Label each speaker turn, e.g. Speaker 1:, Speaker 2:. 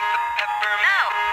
Speaker 1: like the peppermint.
Speaker 2: No.